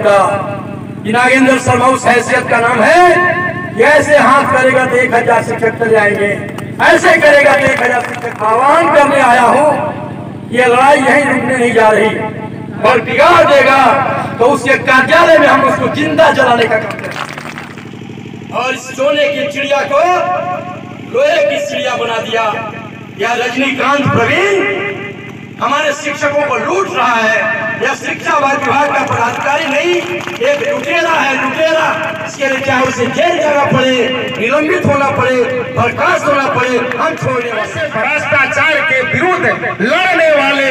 जानता कि नागेंद्र शर्मा उस हैसियत का नाम है, कि ऐसे हाथ करेगा तो एक हज़ार शिक्षक चले आएँगे ऐसे करेगा तो एक हज़ार शिक्षक। आह्वान करने आया हूँ, ये लड़ाई यहीं रुकने नहीं जा रही। और बिगाड़ देगा तो उसके कार्यालय में हम उसको ज़िंदा जलाने का काम करेंगे। और इस सोने की चिड़िया को लोहे की चिड़िया बना दिया। या रजनीकांत प्रवीण हमारे शिक्षकों को लूट रहा है। यह शिक्षा विभाग का पदाधिकारी नहीं, एक लुटेरा है, लुटेरा। इसके लिए चाहे उसे जेल जाना पड़े, निलंबित होना पड़े, बर्खास्त होना पड़े, हम छोड़ने वाले। भ्रष्टाचार के विरुद्ध लड़ने वाले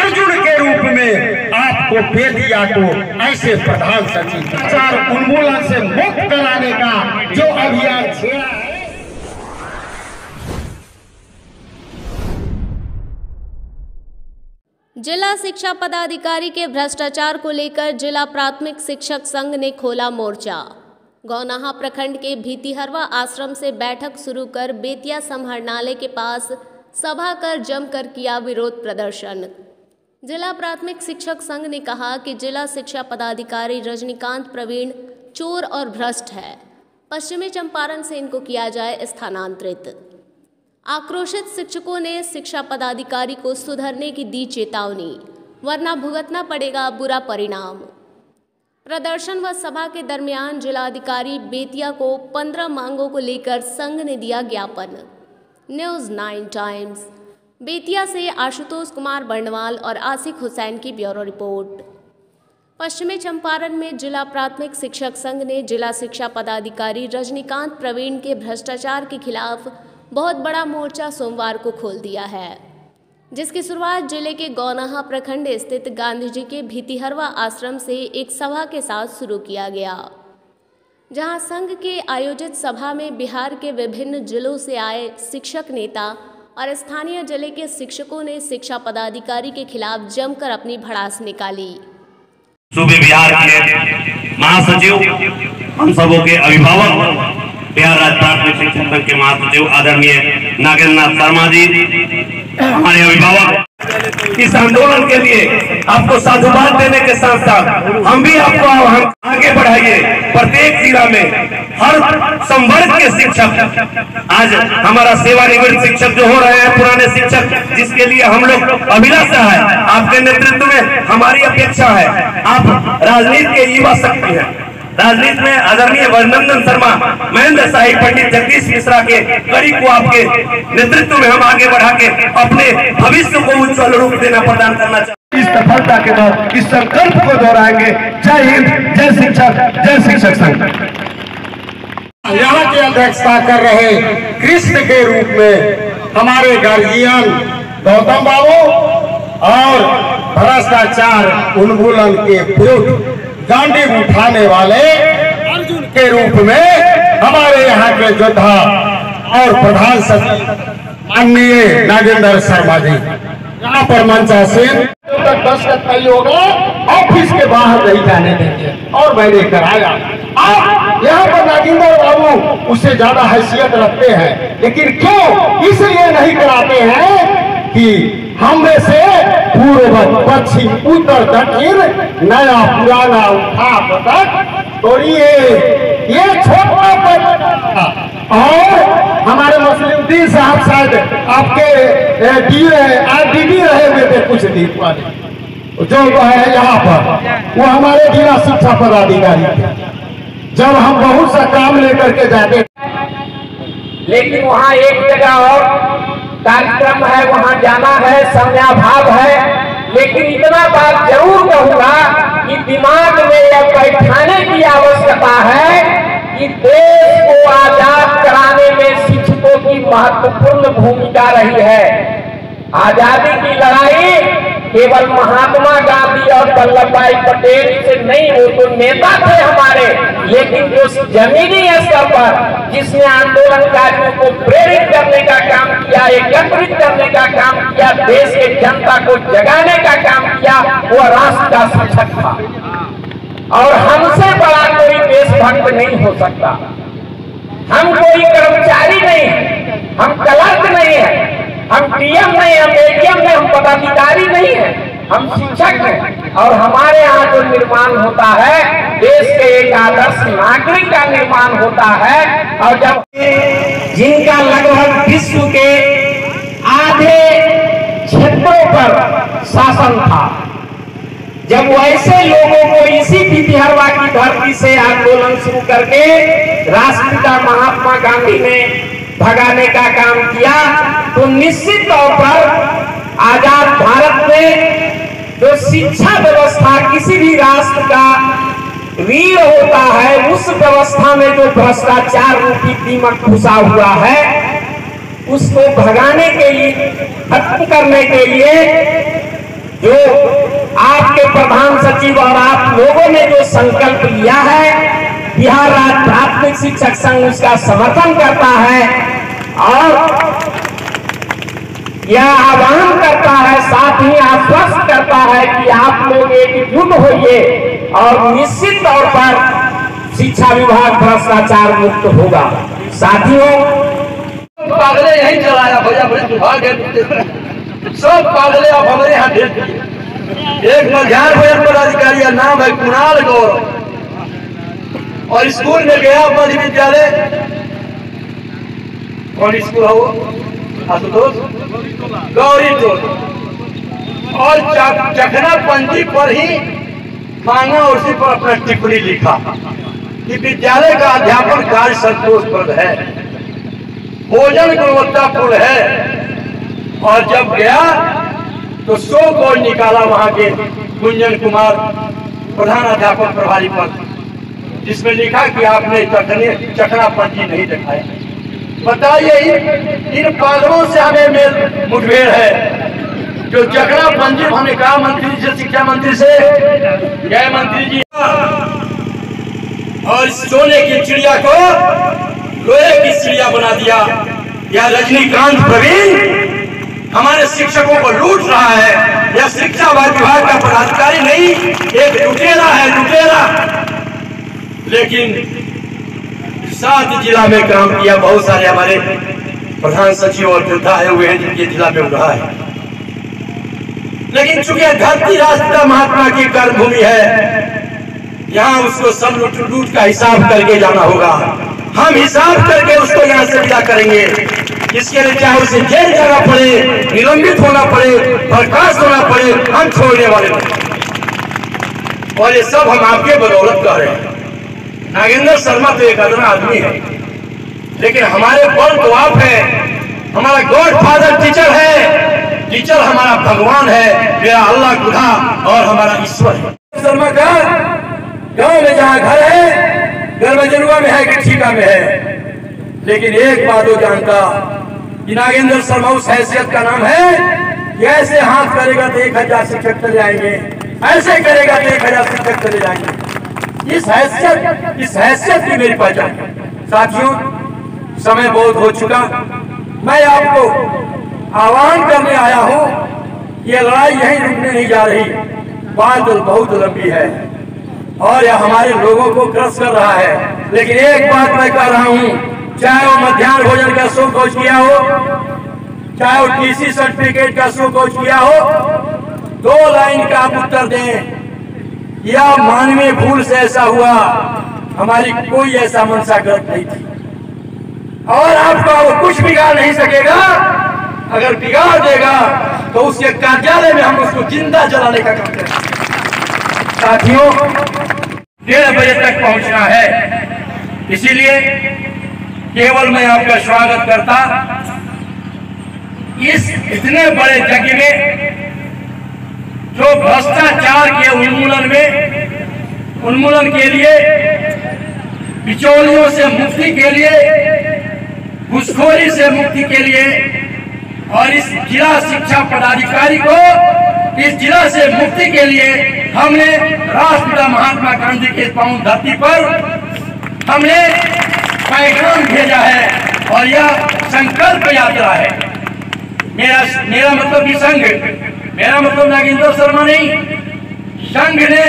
अर्जुन के रूप में आपको बेदिया को ऐसे प्रधान सचिव उन्मूलन से मुक्त कराने का जिला शिक्षा पदाधिकारी के भ्रष्टाचार को लेकर जिला प्राथमिक शिक्षक संघ ने खोला मोर्चा। गौनाहा प्रखंड के भीतिहरवा आश्रम से बैठक शुरू कर बेतिया समाहरणालय के पास सभा कर जमकर किया विरोध प्रदर्शन। जिला प्राथमिक शिक्षक संघ ने कहा कि जिला शिक्षा पदाधिकारी रजनीकांत प्रवीण चोर और भ्रष्ट है। पश्चिमी चंपारण से इनको किया जाए स्थानांतरित। आक्रोशित शिक्षकों ने शिक्षा पदाधिकारी को सुधरने की दी चेतावनी, वरना भुगतना पड़ेगा बुरा परिणाम। प्रदर्शन व सभा के दरमियान जिलाधिकारी बेतिया को पंद्रह मांगों को लेकर संघ ने दिया ज्ञापन। News nine times. बेतिया से आशुतोष कुमार बर्णवाल और आसिक हुसैन की ब्यूरो रिपोर्ट। पश्चिमी चंपारण में जिला प्राथमिक शिक्षक संघ ने जिला शिक्षा पदाधिकारी रजनीकांत प्रवीण के भ्रष्टाचार के खिलाफ बहुत बड़ा मोर्चा सोमवार को खोल दिया है, जिसकी शुरुआत ज़िले के गौनाहा प्रखंड स्थित गांधी जी के भीतिहरवा आश्रम से एक सभा के साथ शुरू किया गया, जहाँ संघ के आयोजित सभा में बिहार के विभिन्न जिलों से आए शिक्षक नेता और स्थानीय ज़िले के शिक्षकों ने शिक्षा पदाधिकारी के खिलाफ जमकर अपनी भड़ास निकाली। सूबे बिहार के महासचिव, हम सबों के अभिभावक राज्य प्राथमिक शिक्षक संघ के महासचिव आदरणीय नागेंद्र नाथ शर्मा जी, हमारे अभिभावक। इस आंदोलन के लिए आपको साधुवाद देने के साथ साथ हम भी आपको हम आगे बढ़ाइए। प्रत्येक जिला में हर संवर्ग के शिक्षक, आज हमारा सेवानिवृत्त शिक्षक जो हो रहे हैं, पुराने शिक्षक, जिसके लिए हम लोग अभिलाषा है, आपके नेतृत्व में हमारी अपेक्षा है। आप राजनीति के युवा शक्ति हैं। राजनीति में आदरणीय वर्णनंदन शर्मा महेंद्र शाही पंडित जगदीश मिश्रा के कड़ी को आपके नेतृत्व में हम आगे बढ़ा के अपने भविष्य को उज्जवल रूप देना प्रदान करना चाहते इस सफलता के बाद इस संकल्प को दोहराएँगे। जय हिंद जय शिक्षक जय शिक्षक संघ। यहाँ की अध्यक्षता कर रहे कृष्ण के रूप में हमारे गार्जियन गौतम बाबू और भ्रष्टाचार उन्मूलन के विरुद्ध गांधी उठाने वाले अर्जुन के रूप में हमारे यहाँ के योद्धा और प्रधान सचिव नागेंद्र शर्मा जी। यहाँ पर मंचासीन तक दस तक नहीं होगा ऑफ़िस के बाहर नहीं जाने देंगे और मैंने कराया। आप यहाँ पर नागिंदर बाबू, उससे ज़्यादा हैसियत रखते हैं, लेकिन क्यों इसलिए नहीं कराते हैं कि हम में से पूर्व पश्चिम उत्तर दक्षिण नया पुराना उठा पटक तोड़िए। ये ये छोटा पद और हमारे मसलिमुद्दीन साहब शायद आपके डी रहे हुए थे कुछ दिन पहले। जो है यहाँ पर, वो हमारे जिला शिक्षा पदाधिकारी थे। जब हम बहुत सा काम लेकर के जाते लेकिन वहाँ एक जगह और कार्यक्रम है, वहाँ जाना है समयाभाव है। लेकिन इतना बात ज़रूर कहूँगा कि दिमाग में यह बैठाने की आवश्यकता है कि देश को आज़ाद कराने में शिक्षकों की महत्वपूर्ण भूमिका रही है। आज़ादी की लड़ाई केवल महात्मा गांधी और वल्लभ भाई पटेल से नहीं, वो तो नेता थे हमारे। लेकिन जो जमीनी स्तर पर जिसने आंदोलनकारियों को प्रेरित करने का काम किया, एकत्रित करने का काम किया, देश के जनता को जगाने का काम किया, वो राष्ट्र का शिक्षक था। और हमसे बड़ा कोई देशभक्त नहीं हो सकता। हम कोई कर्मचारी नहीं है हम क्लर्क नहीं है हम डीएम नहीं हम एडीएम नहीं हम पदाधिकारी नहीं है, हम शिक्षक हैं और हमारे यहाँ जो निर्माण होता है, देश के एक आदर्श नागरिक का निर्माण होता है और जब जिनका लगभग विश्व के आधे क्षेत्रों पर शासन था, जब वैसे लोगों को इसी पितिहरवा की धरती से आंदोलन शुरू करके राष्ट्रपिता महात्मा गांधी ने भगाने का काम किया तो निश्चित तौर पर आज़ाद भारत में जो शिक्षा व्यवस्था किसी भी राष्ट्र का रीढ़ होता है, उस व्यवस्था में जो भ्रष्टाचार रूपी दीमक घुसा हुआ है, उसको भगाने के लिए, खत्म करने के लिए जो आपके प्रधान सचिव और आप लोगों ने जो संकल्प लिया है, बिहार राज्य प्राथमिक शिक्षक संघ उसका समर्थन करता है और यह आह्वान करता है, साथ ही आश्वस्त करता है कि आप लोग एकजुट होइए और निश्चित तौर पर शिक्षा विभाग भ्रष्टाचार मुक्त होगा। साथियों पागले यही चलाया, भैया सब पागले आप हमारे यहाँ भेज दिए। एक मध्यान्ह भोजन पदाधिकारी का नाम है कुणाल गौरव। और स्कूल में गया मध्य विद्यालय। कौन स्कूल है वो? आशुतोष? गौरी टोल और चखना पंजी पर ही मांगा उसी पर अपना टिप्पणी लिखा कि विद्यालय का अध्यापन कार्य संतोषप्रद है, भोजन गुणवत्तापूर्ण है। और जब गया तो सौ कोड निकाला वहाँ के गुंजन कुमार, प्रधान अध्यापक प्रभारी पद, जिसमें लिखा कि आपने चखने चखना पंजी नहीं दिखाई। बताइए, इन पागलों से हमें मेल मुठभेड़ है। जो चखना पंजी हमने कहा मंत्री जी शिक्षा मंत्री से? गृह मंत्री जी। और सोने की चिड़िया को लोहे की चिड़िया बना दिया। यह रजनीकांत प्रवीण हमारे शिक्षकों को लूट रहा है। यह शिक्षा विभाग का पदाधिकारी नहीं, एक लुटेरा है, लुटेरा। लेकिन सात जिला में काम किया, बहुत सारे हमारे प्रधान सचिव और योद्धा आए हुए हैं जिनके जिला में रहा है। लेकिन चूँकि धरती राष्ट्र महात्मा की कर्मभूमि है, यहाँ उसको सब लूट लूट का हिसाब करके जाना होगा। हम हिसाब करके उसको यहाँ से विदा करेंगे। इसके लिए चाहे उसे जेल जाना पड़े, निलंबित होना पड़े, बर्खास्त होना पड़े, हम छोड़ने वाले और ये सब हम आपके बदौलत कर रहे हैं। नागेंद्र शर्मा तो एक अदना आदमी है। लेकिन हमारे बल तो आप है? हमारा गॉड फादर टीचर है। टीचर हमारा भगवान है। मेरा अल्लाह खुदा और हमारा ईश्वर है। शर्मा का गाँव में जहाँ घर है घर में जरुआ में है कि ठीका में है। लेकिन एक बात वो जानता कि नागेंद्र शर्मा उस हैसियत का नाम है ऐसे हाथ करेगा तो एक हज़ार शिक्षक चले जाएँगे ऐसे करेगा तो एक हज़ार शिक्षक चले जाएँगे। इस हैसियत इस हैसियत की मेरी पहचान साथियों, समय बहुत हो चुका। मैं आपको आह्वान करने आया हूँ, ये लड़ाई यहीं रुकने नहीं जा रही। बात बहुत लंबी है और यह हमारे लोगों को ग्रस्त कर रहा है। लेकिन एक बात मैं कह रहा हूँ, चाहे वो मध्यान्ह भोजन का शो कोच किया हो, चाहे वो टीसी सर्टिफिकेट का शो कोच किया हो, दो लाइन का आप उत्तर दें। या मानवीय भूल से ऐसा हुआ, हमारी कोई ऐसा मनसा गलत नहीं थी। और आपका वो कुछ बिगाड़ नहीं सकेगा। अगर बिगाड़ देगा तो उसके कार्यालय में हम उसको ज़िंदा जलाने का काम करेंगे। साथियों, डेढ़ बजे तक पहुँचना है। इसीलिए केवल मैं आपका स्वागत करता। इस इतने बड़े जग में जो भ्रष्टाचार के उन्मूलन में, उन्मूलन के लिए, बिचौलियों से मुक्ति के लिए, घुसखोरी से मुक्ति के लिए, और इस जिला शिक्षा पदाधिकारी को, इस जिला से मुक्ति के लिए हमने राष्ट्रपिता महात्मा गांधी के पाउन धरती पर, हमने पैगाम भेजा है, और यह संकल्प यात्रा है। मेरा मेरा मतलब कि संघ मेरा मतलब नागेंद्र शर्मा नहीं संघ ने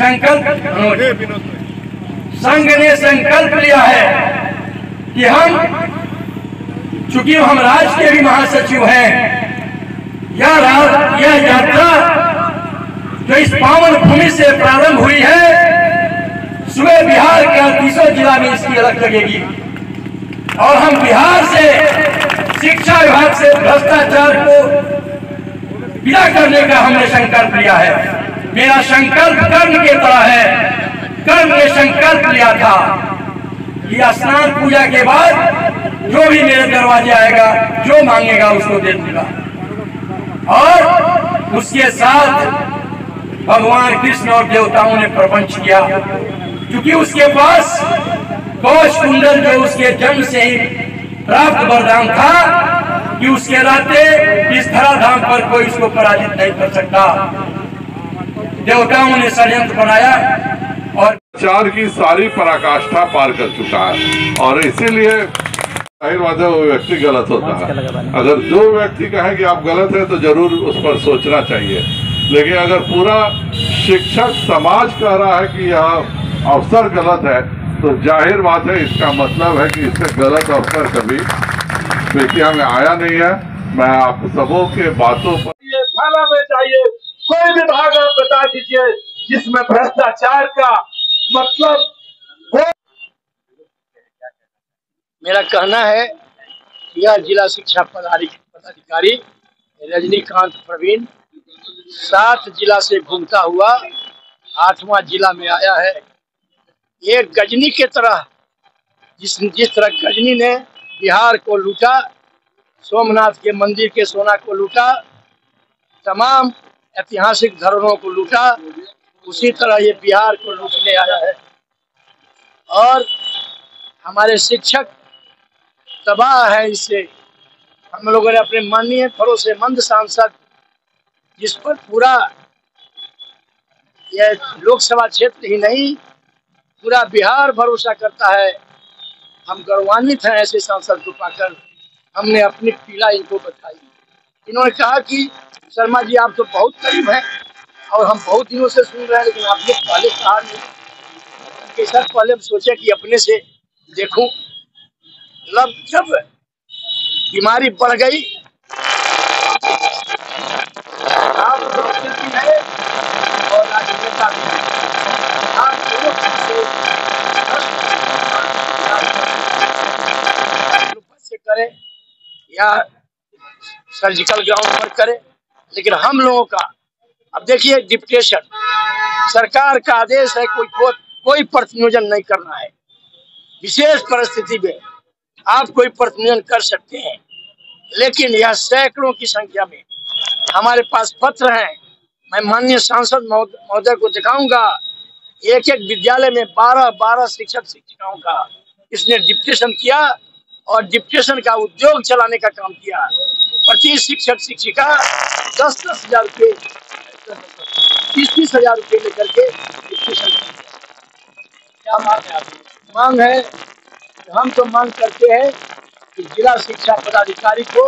संकल्प संघ ने संकल्प लिया है कि हम चूँकि हम राज्य के भी महासचिव हैं यह यह यात्रा जो इस पावन भूमि से प्रारंभ हुई है सुबह बिहार के तीसरे जिला में इसकी अलग लगेगी। और हम बिहार से शिक्षा विभाग से भ्रष्टाचार को विदा करने का हमने संकल्प लिया है। मेरा संकल्प कर्म के तरह है। कर्म ने संकल्प लिया था। कि स्नान पूजा के बाद जो भी मेरे दरवाजे आएगा, जो मांगेगा उसको दे दूँगा। और उसके साथ भगवान कृष्ण और देवताओं ने प्रपंच किया। क्योंकि उसके पास कौश कुंडल जो उसके जन्म से ही प्राप्त वरदान था कि उसके रहते इस धराधाम पर कोई उसको पराजित नहीं कर सकता। देवताओं ने षडयंत्र बनाया और चार की सारी पराकाष्ठा पार कर चुका है। और इसीलिए ज़ाहिर बात है वो व्यक्ति गलत होता है। अगर दो व्यक्ति कहे कि आप गलत हैं तो ज़रूर उस पर सोचना चाहिए। लेकिन अगर पूरा शिक्षक समाज कह रहा है कि यह अवसर गलत है तो ज़ाहिर बात है इसका मतलब है कि इससे गलत अवसर कभी बेतिया में आया नहीं है। मैं आप सबों के बातों पर ये थाना में चाहिए कोई भी भाग आप बता दीजिए जिसमें भ्रष्टाचार का मतलब हो मेरा कहना है यह जिला शिक्षा पदाधिकारी रजनीकांत प्रवीण सात जिला से घूमता हुआ आठवां जिला में आया है। एक गजनी के तरह जिस जिस तरह गजनी ने बिहार को लूटा, सोमनाथ के मंदिर के सोना को लूटा, तमाम ऐतिहासिक धरोहरों को लूटा, उसी तरह ये बिहार को लूटने आया है। और हमारे शिक्षक तबाह है इससे। हम लोगों ने अपने माननीय, भरोसेमंद सांसद, जिस पर पूरा यह लोकसभा क्षेत्र ही नहीं, पूरा बिहार भरोसा करता है। हम गौरवान्वित हैं ऐसे सांसद को पाकर हमने अपनी पीड़ा इनको बताई इन्होंने कहा कि, शर्मा जी, आप तो बहुत करीब हैं और हम बहुत दिनों से सुन रहे हैं, लेकिन आपने पहले कहा नहीं। कि सर पहले हम सोचे कि अपने से देखूँ। मतलब जब बीमारी बढ़ गई, आप राजनीति है और राजनेता भी है। आप दोनों चीज़ से अनुपस्थित से करें या सर्जिकल ग्राउंड पर करें लेकिन हम लोगों का अब देखिए डिप्टेशन सरकार का आदेश है कोई को, कोई प्रतिनियोजन नहीं करना है। विशेष परिस्थिति में आप कोई प्रतिनिधित्व कर सकते हैं लेकिन यह सैकड़ों की संख्या में हमारे पास पत्र हैं। मैं माननीय सांसद महोदय को दिखाऊँगा एक एक विद्यालय में बारह बारह शिक्षक शिक्षिकाओं का इसने डिप्टेशन किया। और डिप्टेशन का उद्योग चलाने का काम किया। प्रति शिक्षक शिक्षिका दस दस हज़ार रूपए तीस तीस हज़ार रूपए लेकर के डिप्टेशन क्या मांग है आपकी मांग है हम तो मांग करते हैं कि जिला शिक्षा पदाधिकारी को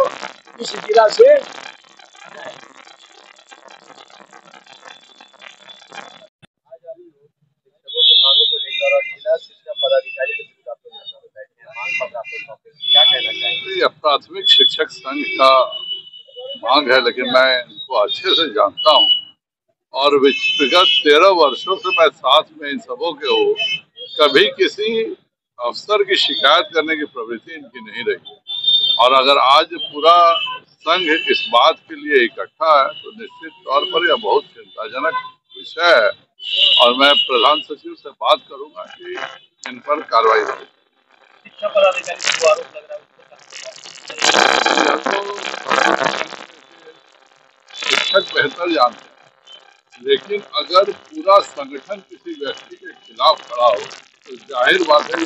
इस जिला से हटाएँ। ये प्राथमिक शिक्षक संघ का मांग है, लेकिन मैं इनको अच्छे से जानता हूँ। और विगत तेरह वर्षों से मैं साथ में इन सबों के हूँ। कभी किसी अफसर की शिकायत करने की प्रवृत्ति इनकी नहीं रही। और अगर आज पूरा संघ इस बात के लिए इकट्ठा है तो निश्चित तौर पर यह बहुत चिंताजनक विषय है। और मैं प्रधान सचिव से बात करूँगा कि इन पर कार्रवाई हो। शिक्षक बेहतर जानते हैं, लेकिन अगर पूरा संगठन किसी व्यक्ति के खिलाफ खड़ा हो तो ज़ाहिर बात है